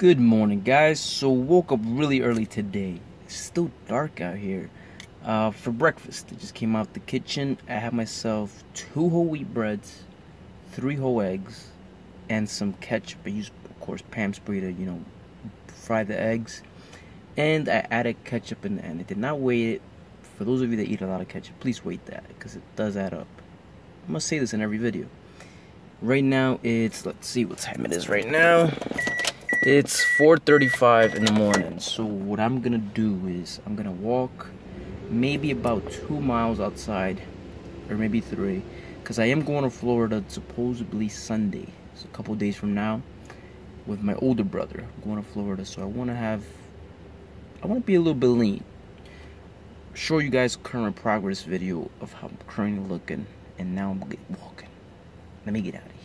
Good morning, guys. So woke up really early today. It's still dark out here. Uh, for breakfast, I just came out the kitchen. I had myself two whole wheat breads, three whole eggs, and some ketchup. I used, of course, Pam spray to you know fry the eggs, and I added ketchup in the end. I did not weigh it. For those of you that eat a lot of ketchup, please weight that because it does add up. I must say this in every video. Right now it's let's see what time it is right now. It's 4:35 in the morning. So what I'm gonna do is I'm gonna walk maybe about two miles outside, or maybe three, because I am going to Florida supposedly Sunday. It's a couple days from now with my older brother. I'm going to Florida, so I want to have I want to be a little bit lean. Show you guys current progress video of how I'm currently looking, and now I'm walking. Let me get out of here.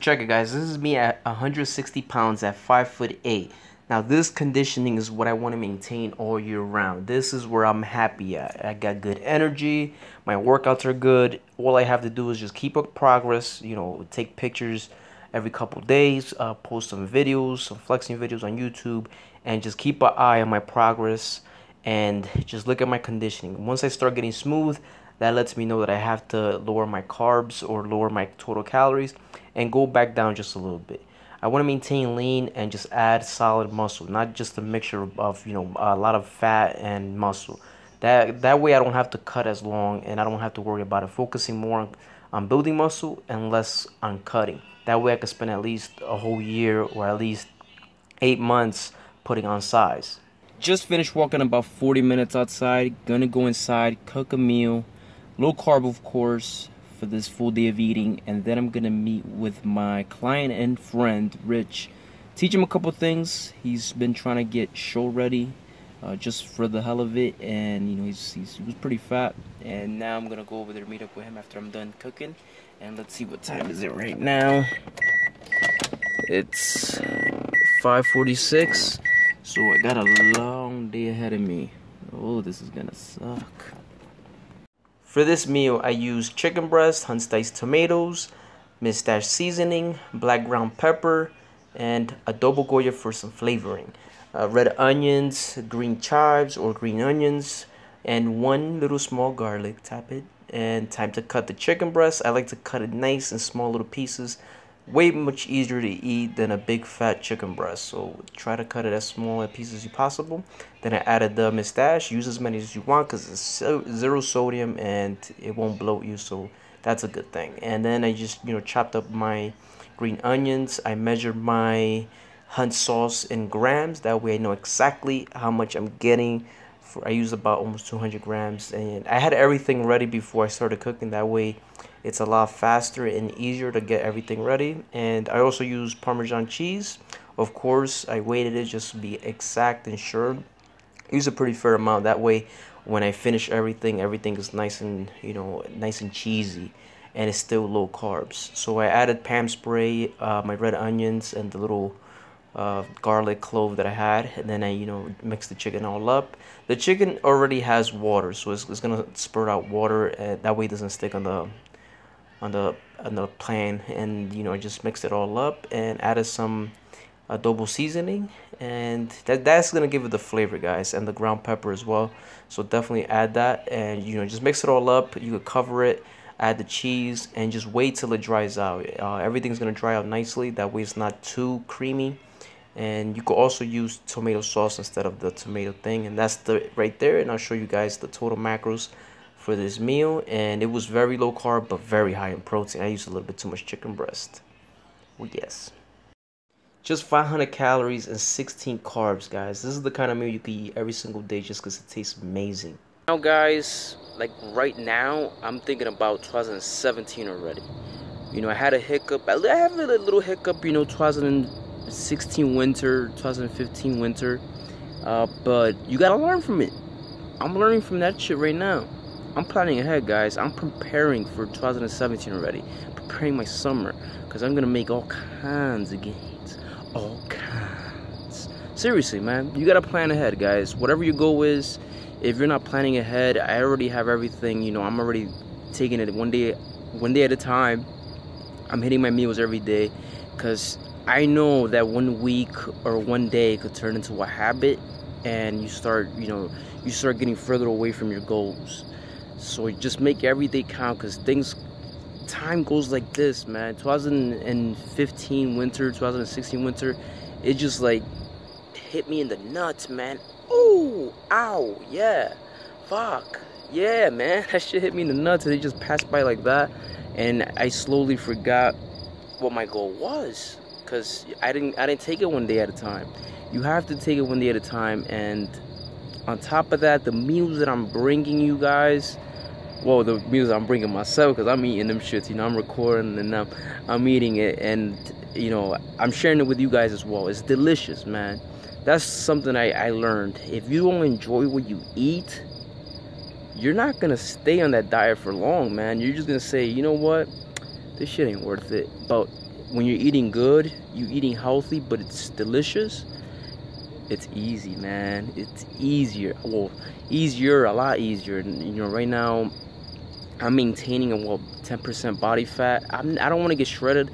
Check it, guys. This is me at 160 pounds at 5 foot 8. Now, this conditioning is what I want to maintain all year round. This is where I'm happy at. I got good energy. My workouts are good. All I have to do is just keep up progress. You know, take pictures every couple days, uh, post some videos, some flexing videos on YouTube, and just keep an eye on my progress and just look at my conditioning. Once I start getting smooth, that lets me know that I have to lower my carbs or lower my total calories and go back down just a little bit. I want to maintain lean and just add solid muscle, not just a mixture of, you know, a lot of fat and muscle. That that way I don't have to cut as long and I don't have to worry about it. Focusing more on, building muscle and less on cutting. That way I can spend at least a whole year or at least eight months putting on size. Just finished walking about 40 minutes outside. Gonna go inside, cook a meal, low carb of course for this full day of eating and then I'm gonna meet with my client and friend Rich. Teach him a couple things. He's been trying to get show ready uh, just for the hell of it and you know he's, he's, he was pretty fat and now I'm gonna go over there meet up with him after I'm done cooking and let's see what time is it right now. It's 546 so I got a long day ahead of me. Oh this is gonna suck for this meal, I used chicken breast, Hunt's diced tomatoes, Dash seasoning, black ground pepper, and adobo goya for some flavoring. Uh, red onions, green chives or green onions, and one little small garlic. Tap it. And time to cut the chicken breast. I like to cut it nice and small little pieces way much easier to eat than a big fat chicken breast. So try to cut it as small a pieces as you possible. Then I added the Mrs. Dash. Use as many as you want because it's zero sodium and it won't bloat you. So that's a good thing. And then I just you know chopped up my green onions. I measured my hunt sauce in grams. That way I know exactly how much I'm getting. For I used about almost 200 grams, and I had everything ready before I started cooking. That way it's a lot faster and easier to get everything ready. And I also use Parmesan cheese. Of course, I weighted it just to be exact and sure. Use a pretty fair amount. That way, when I finish everything, everything is nice and, you know, nice and cheesy. And it's still low carbs. So I added Pam spray, uh, my red onions, and the little uh, garlic clove that I had and then I you know mix the chicken all up the chicken already has water so it's, it's gonna spurt out water and that way it doesn't stick on the on the on the plan and you know I just mixed it all up and added some adobo seasoning. And that that's gonna give it the flavor guys and the ground pepper as well. So definitely add that and you know just mix it all up. You could cover it add the cheese and just wait till it dries out. Uh, everything's gonna dry out nicely. That way it's not too creamy. And you could also use tomato sauce instead of the tomato thing. And that's the right there. And I'll show you guys the total macros for this meal and it was very low carb but very high in protein. I used a little bit too much chicken breast. Well, yes. Just 500 calories and 16 carbs, guys. This is the kind of meal you can eat every single day just because it tastes amazing. Now, guys, like right now, I'm thinking about 2017 already. You know, I had a hiccup. I have a little hiccup, you know, 2016 winter, 2015 winter. Uh, but you gotta learn from it. I'm learning from that shit right now. I'm planning ahead, guys. I'm preparing for 2017 already. Preparing my summer because I'm gonna make all kinds of gains. All kinds. Seriously, man, you gotta plan ahead, guys. Whatever your goal is, if you're not planning ahead, I already have everything. You know, I'm already taking it one day, one day at a time. I'm hitting my meals every day because I know that one week or one day could turn into a habit and you start, you know, you start getting further away from your goals. So just make every day count because things, time goes like this, man. 2015 winter, 2016 winter, it just like hit me in the nuts, man. Ooh, ow, yeah, fuck, yeah, man. That shit hit me in the nuts and it just passed by like that. And I slowly forgot what my goal was because I didn't I didn't take it one day at a time. You have to take it one day at a time, and on top of that, the meals that I'm bringing you guys, well, the meals I'm bringing myself because I'm eating them shits. You know, I'm recording and I'm I'm eating it, and you know I'm sharing it with you guys as well. It's delicious, man. That's something I, I learned. If you don't enjoy what you eat, you're not gonna stay on that diet for long, man. You're just gonna say, you know what, this shit ain't worth it. But when you're eating good, you're eating healthy, but it's delicious, it's easy, man. It's easier. Well, easier, a lot easier. And you know, right now, I'm maintaining a well 10% body fat. I'm, I don't want to get shredded.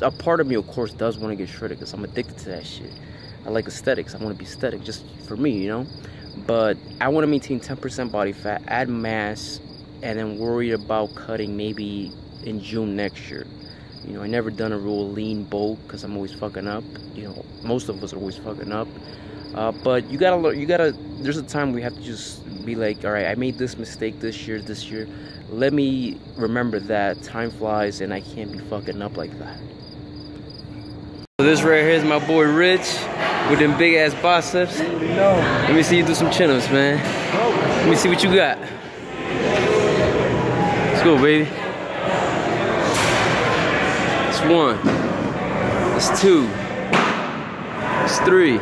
A part of me, of course, does want to get shredded because I'm addicted to that shit. I like aesthetics. I want to be aesthetic just for me, you know. But I want to maintain 10% body fat, add mass, and then worry about cutting maybe in June next year. You know, I never done a real lean bulk because I'm always fucking up. You know, most of us are always fucking up. Uh, but you gotta. You gotta. There's a time we have to just be like, all right, I made this mistake this year. This year, let me remember that time flies and I can't be fucking up like that. So this right here is my boy Rich with them big ass biceps. Let me see you do some chin ups, man. Let me see what you got. Let's go, baby. It's one. It's two. It's three.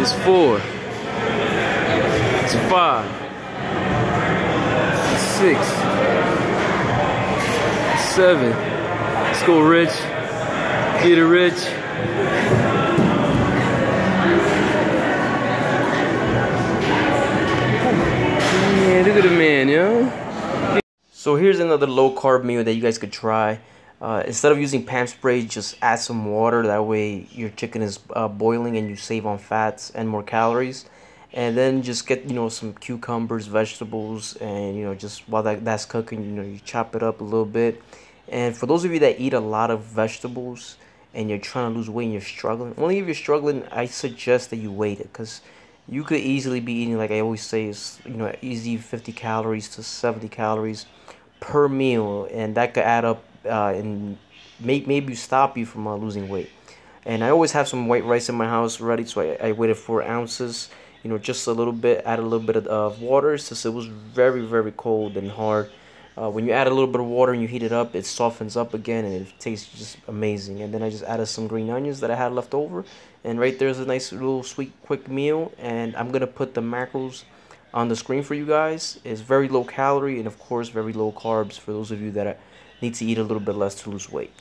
It's four. It's five. Six. Seven. Let's go, Rich. Get it, Rich. Yeah, look at the man, yo. So here's another low carb meal that you guys could try. Uh, instead of using Pam spray, just add some water. That way your chicken is uh, boiling and you save on fats and more calories. And then just get you know some cucumbers, vegetables, and you know just while that, that's cooking, you know you chop it up a little bit. And for those of you that eat a lot of vegetables and you're trying to lose weight and you're struggling, only if you're struggling, I suggest that you wait it because you could easily be eating like I always say is you know easy 50 calories to 70 calories per meal, and that could add up uh, and make maybe stop you from uh, losing weight. And I always have some white rice in my house ready, so I, I waited four ounces, you know, just a little bit, add a little bit of water since it was very, very cold and hard. Uh, when you add a little bit of water and you heat it up, it softens up again and it tastes just amazing. And then I just added some green onions that I had left over. And right there's a nice little sweet quick meal. And I'm to put the macros on the screen for you guys. It's very low calorie and of course very low carbs for those of you that need to eat a little bit less to lose weight.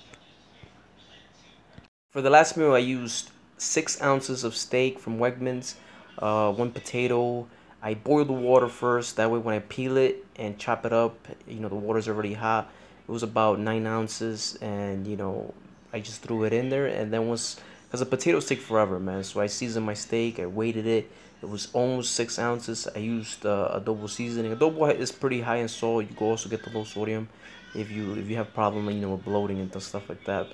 For the last meal, I used six ounces of steak from Wegmans, uh, one potato. I boiled the water first. That way, when I peel it and chop it up, you know the water's already hot. It was about nine ounces, and you know I just threw it in there. And then once, because the potatoes take forever, man. So I seasoned my steak. I weighted it. It was almost six ounces. I used uh, adobo seasoning. Adobo is pretty high in salt. You can also get the low sodium if you if you have problem you know with bloating and stuff like that.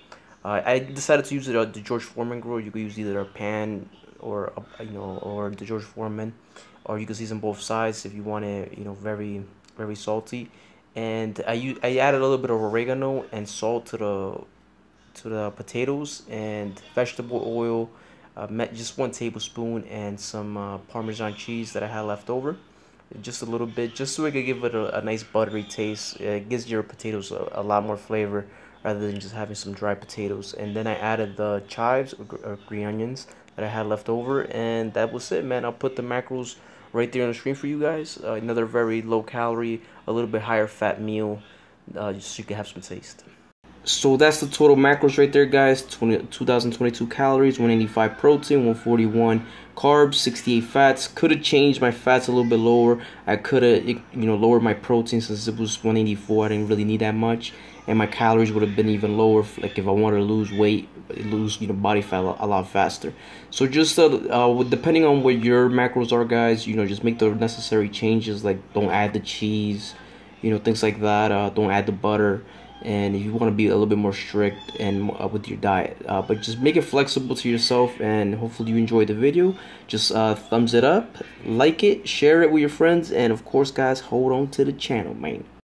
Uh, I decided to use it the George Foreman grill. You could use either a pan or you know or the George Foreman, or you can season both sides if you want it you know very very salty. And I use, I added a little bit of oregano and salt to the to the potatoes and vegetable oil, uh, met just one tablespoon and some uh, Parmesan cheese that I had left over. Just a little bit just so it could give it a, a nice buttery taste. It gives your potatoes a, a, lot more flavor rather than just having some dry potatoes. And then I added the chives or, or green onions that I had left over and that was it man. I'll put the macros right there on the screen for you guys. Uh, another very low calorie a little bit higher fat meal uh, just so you can have some taste so that's the total macros right there, guys. 20, 2022 calories, 185 protein, 141 carbs, 68 fats. Could have changed my fats a little bit lower. I could have, you know, lowered my protein since it was 184. I didn't really need that much, and my calories would have been even lower. Like if I wanted to lose weight, lose you know body fat a lot faster. So just uh, uh, depending on what your macros are, guys, you know, just make the necessary changes. Like don't add the cheese, you know, things like that. Uh, don't add the butter and if you want to be a little bit more strict and uh, with your diet uh, but just make it flexible to yourself and hopefully you enjoy the video. Just uh, thumbs it up like it share it with your friends and of course guys hold on to the channel man